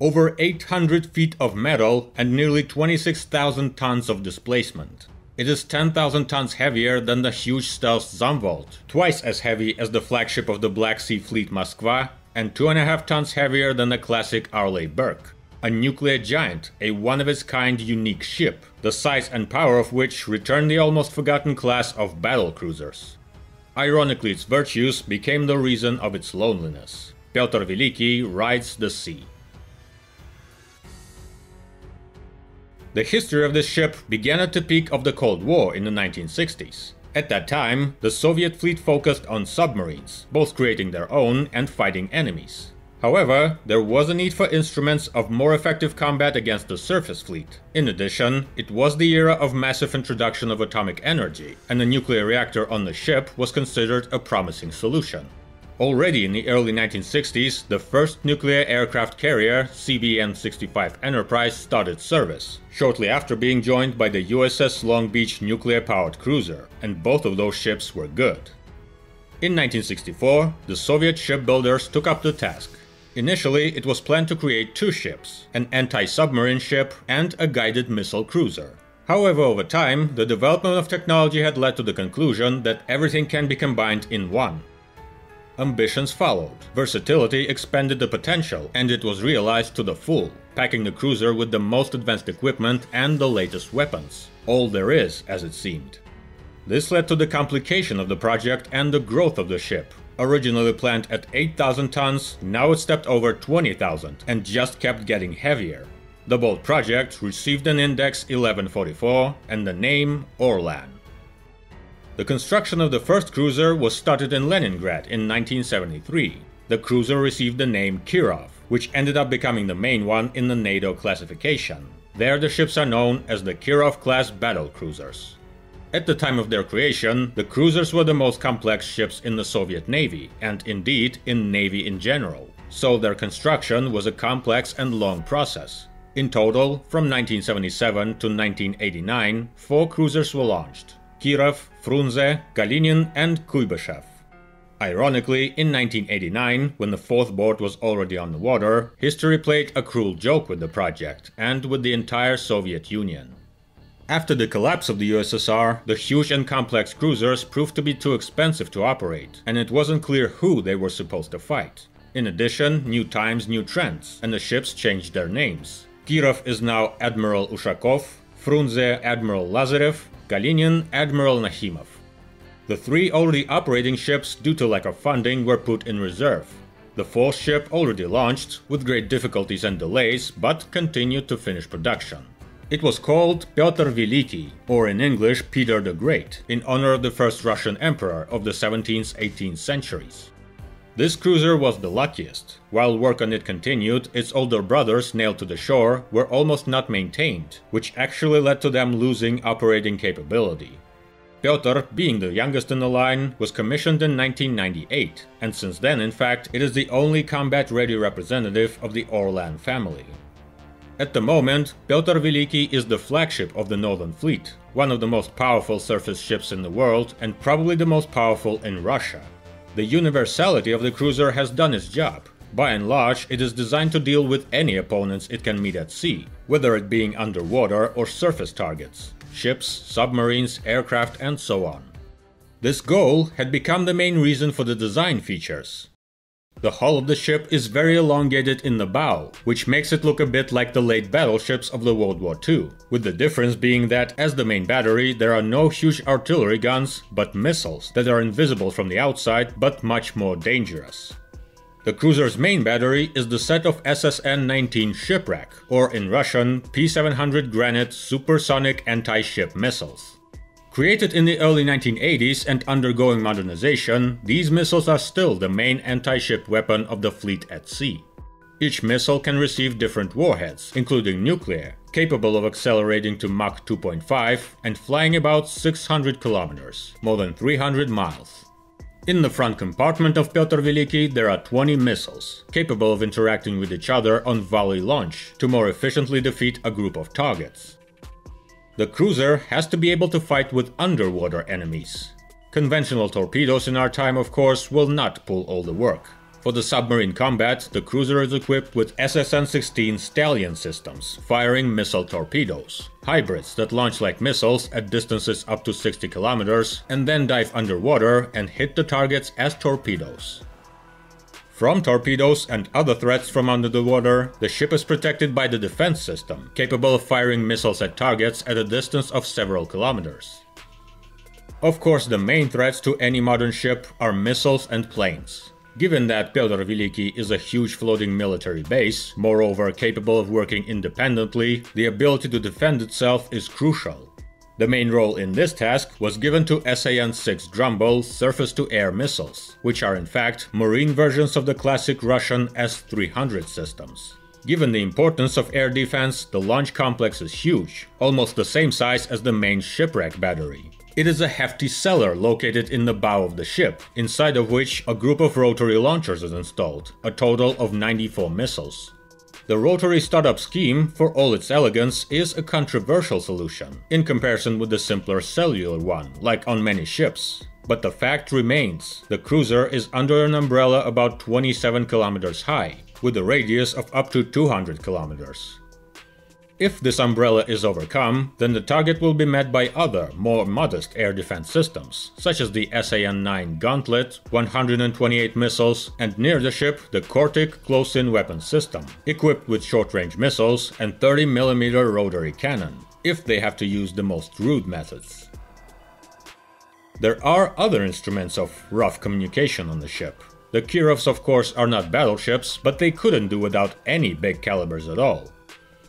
over 800 feet of metal and nearly 26,000 tons of displacement. It is 10,000 tons heavier than the huge stealth Zumwalt, twice as heavy as the flagship of the Black Sea Fleet Moskva, and 2.5 tons heavier than the classic Arleigh Burke. A nuclear giant, a one of its kind unique ship, the size and power of which returned the almost forgotten class of battle cruisers. Ironically, its virtues became the reason of its loneliness. Pyotr Velikiy rides the sea. The history of this ship began at the peak of the Cold War in the 1960s. At that time, the Soviet fleet focused on submarines, both creating their own and fighting enemies. However, there was a need for instruments of more effective combat against the surface fleet. In addition, it was the era of massive introduction of atomic energy, and a nuclear reactor on the ship was considered a promising solution. Already in the early 1960s, the first nuclear aircraft carrier, CVN-65 Enterprise, started service, shortly after being joined by the USS Long Beach nuclear-powered cruiser, and both of those ships were good. In 1964, the Soviet shipbuilders took up the task. Initially, it was planned to create two ships, an anti-submarine ship and a guided missile cruiser. However, over time, the development of technology had led to the conclusion that everything can be combined in one, Ambitions followed. Versatility expanded the potential, and it was realized to the full, packing the cruiser with the most advanced equipment and the latest weapons. All there is, as it seemed. This led to the complication of the project and the growth of the ship. Originally planned at 8,000 tons, now it stepped over 20,000 and just kept getting heavier. The bold project received an index 1144 and the name Orlan. The construction of the first cruiser was started in Leningrad in 1973. The cruiser received the name Kirov, which ended up becoming the main one in the NATO classification. There the ships are known as the Kirov-class battle cruisers. At the time of their creation, the cruisers were the most complex ships in the Soviet Navy, and indeed in Navy in general, so their construction was a complex and long process. In total, from 1977 to 1989, four cruisers were launched. Kirov, Frunze, Kalinin, and Kuibyshev. Ironically, in 1989, when the fourth boat was already on the water, history played a cruel joke with the project and with the entire Soviet Union. After the collapse of the USSR, the huge and complex cruisers proved to be too expensive to operate, and it wasn't clear who they were supposed to fight. In addition, new times, new trends, and the ships changed their names. Kirov is now Admiral Ushakov, Frunze Admiral Lazarev, Kalinin, Admiral Nakhimov. The three already operating ships, due to lack of funding, were put in reserve. The fourth ship already launched, with great difficulties and delays, but continued to finish production. It was called Pyotr Velikiy, or in English Peter the Great, in honor of the first Russian emperor of the 17th-18th centuries. This cruiser was the luckiest. While work on it continued, its older brothers nailed to the shore were almost not maintained, which actually led to them losing operating capability. Pyotr, being the youngest in the line, was commissioned in 1998, and since then, in fact, it is the only combat-ready representative of the Orlan family. At the moment, Pyotr Velikiy is the flagship of the Northern Fleet, one of the most powerful surface ships in the world and probably the most powerful in Russia. The universality of the cruiser has done its job. By and large, it is designed to deal with any opponents it can meet at sea, whether it being underwater or surface targets, ships, submarines, aircraft, and so on. This goal had become the main reason for the design features. The hull of the ship is very elongated in the bow, which makes it look a bit like the late battleships of the World War II, with the difference being that as the main battery there are no huge artillery guns, but missiles that are invisible from the outside but much more dangerous. The cruiser's main battery is the set of SSN-19 Shipwreck, or in Russian, P-700 Granit supersonic anti-ship missiles. Created in the early 1980s and undergoing modernization, these missiles are still the main anti-ship weapon of the fleet at sea. Each missile can receive different warheads, including nuclear, capable of accelerating to Mach 2.5 and flying about 600 kilometers, more than 300 miles. In the front compartment of Pyotr Velikiy there are 20 missiles, capable of interacting with each other on volley launch to more efficiently defeat a group of targets. The cruiser has to be able to fight with underwater enemies. Conventional torpedoes in our time, of course, will not pull all the work. For the submarine combat, the cruiser is equipped with SSN-16 Stallion systems, firing missile torpedoes. Hybrids that launch like missiles at distances up to 60 kilometers and then dive underwater and hit the targets as torpedoes. From torpedoes and other threats from under the water, the ship is protected by the defense system, capable of firing missiles at targets at a distance of several kilometers. Of course, the main threats to any modern ship are missiles and planes. Given that Pyotr Velikiy is a huge floating military base, moreover capable of working independently, the ability to defend itself is crucial. The main role in this task was given to SAN-6 Grumble surface-to-air missiles, which are in fact marine versions of the classic Russian S-300 systems. Given the importance of air defense, the launch complex is huge, almost the same size as the main shipwreck battery. It is a hefty cellar located in the bow of the ship, inside of which a group of rotary launchers is installed, a total of 94 missiles. The rotary startup scheme, for all its elegance, is a controversial solution, in comparison with the simpler cellular one, like on many ships. But the fact remains, the cruiser is under an umbrella about 27 kilometers high, with a radius of up to 200 kilometers. If this umbrella is overcome, then the target will be met by other, more modest air defense systems, such as the SAN-9 Gauntlet, 128 missiles, and near the ship the Kortik close-in weapons system, equipped with short-range missiles and 30mm rotary cannon, if they have to use the most rude methods. There are other instruments of rough communication on the ship. The Kirovs of course are not battleships, but they couldn't do without any big calibers at all.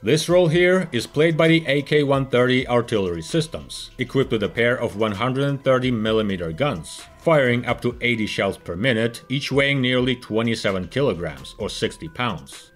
This role here is played by the AK-130 artillery systems, equipped with a pair of 130mm guns, firing up to 80 shells per minute, each weighing nearly 27 kilograms or 60 pounds.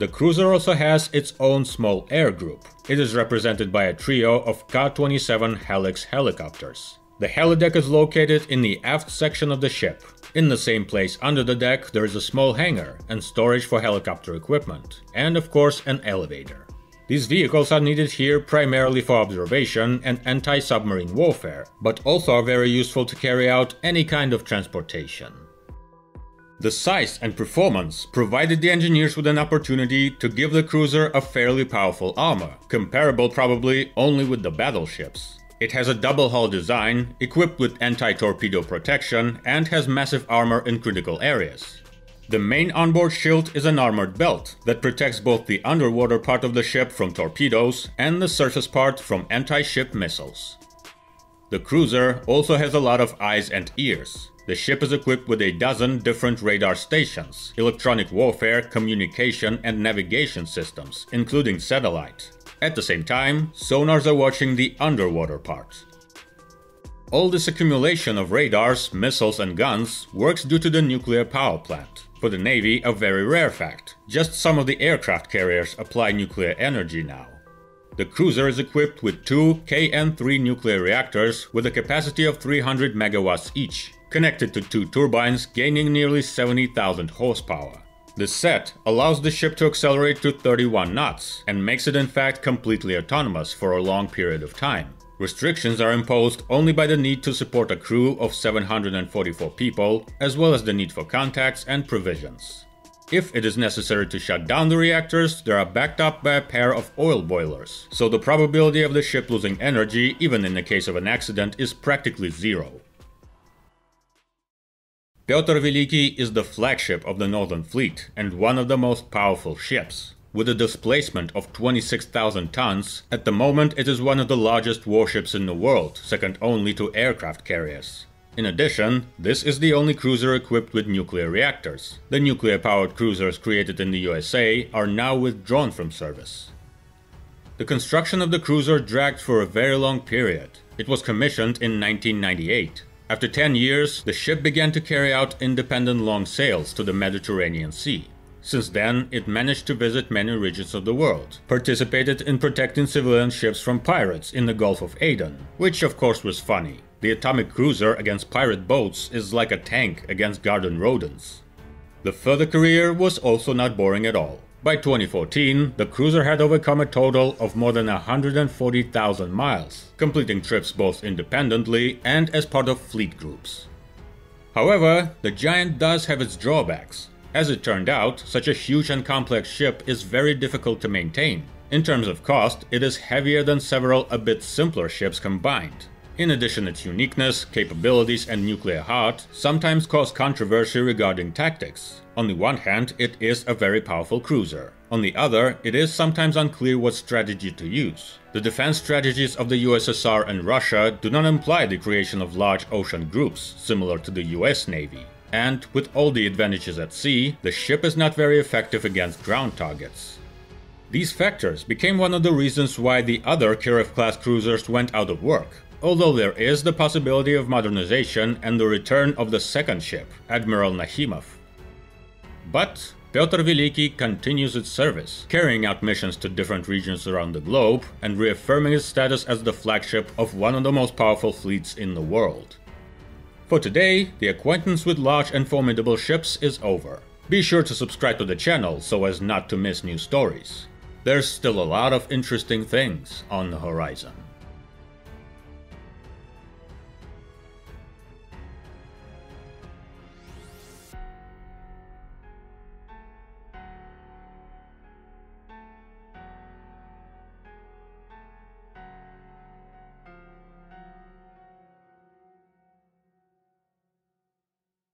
The cruiser also has its own small air group. It is represented by a trio of Ka-27 Helix helicopters. The helideck is located in the aft section of the ship, in the same place under the deck there is a small hangar and storage for helicopter equipment, and of course an elevator. These vehicles are needed here primarily for observation and anti-submarine warfare, but also are very useful to carry out any kind of transportation. The size and performance provided the engineers with an opportunity to give the cruiser a fairly powerful armor, comparable probably only with the battleships. It has a double hull design, equipped with anti-torpedo protection, and has massive armor in critical areas. The main onboard shield is an armored belt that protects both the underwater part of the ship from torpedoes and the surface part from anti-ship missiles. The cruiser also has a lot of eyes and ears. The ship is equipped with a dozen different radar stations, electronic warfare, communication and navigation systems, including satellite. At the same time, sonars are watching the underwater part. All this accumulation of radars, missiles and guns works due to the nuclear power plant. For the Navy, a very rare fact. Just some of the aircraft carriers apply nuclear energy now. The cruiser is equipped with two KN-3 nuclear reactors with a capacity of 300 megawatts each, connected to two turbines gaining nearly 70,000 horsepower. This set allows the ship to accelerate to 31 knots and makes it in fact completely autonomous for a long period of time. Restrictions are imposed only by the need to support a crew of 744 people, as well as the need for contacts and provisions. If it is necessary to shut down the reactors, they are backed up by a pair of oil boilers, so the probability of the ship losing energy, even in the case of an accident, is practically zero. Pyotr Velikiy is the flagship of the Northern Fleet and one of the most powerful ships. With a displacement of 26,000 tons, at the moment it is one of the largest warships in the world, second only to aircraft carriers. In addition, this is the only cruiser equipped with nuclear reactors. The nuclear-powered cruisers created in the USA are now withdrawn from service. The construction of the cruiser dragged for a very long period. It was commissioned in 1998. After 10 years, the ship began to carry out independent long sails to the Mediterranean Sea. Since then, it managed to visit many regions of the world, participated in protecting civilian ships from pirates in the Gulf of Aden, which of course was funny. The atomic cruiser against pirate boats is like a tank against garden rodents. The further career was also not boring at all. By 2014, the cruiser had overcome a total of more than 140,000 miles, completing trips both independently and as part of fleet groups. However, the Giant does have its drawbacks. As it turned out, such a huge and complex ship is very difficult to maintain. In terms of cost, it is heavier than several a bit simpler ships combined. In addition, its uniqueness, capabilities, and nuclear heart sometimes cause controversy regarding tactics. On the one hand, it is a very powerful cruiser. On the other, it is sometimes unclear what strategy to use. The defense strategies of the USSR and Russia do not imply the creation of large ocean groups, similar to the US Navy. And, with all the advantages at sea, the ship is not very effective against ground targets. These factors became one of the reasons why the other Kirov-class cruisers went out of work, although there is the possibility of modernization and the return of the second ship, Admiral Nakhimov. But Pyotr Velikiy continues its service, carrying out missions to different regions around the globe and reaffirming its status as the flagship of one of the most powerful fleets in the world. For today, the acquaintance with large and formidable ships is over. Be sure to subscribe to the channel so as not to miss new stories. There's still a lot of interesting things on the horizon.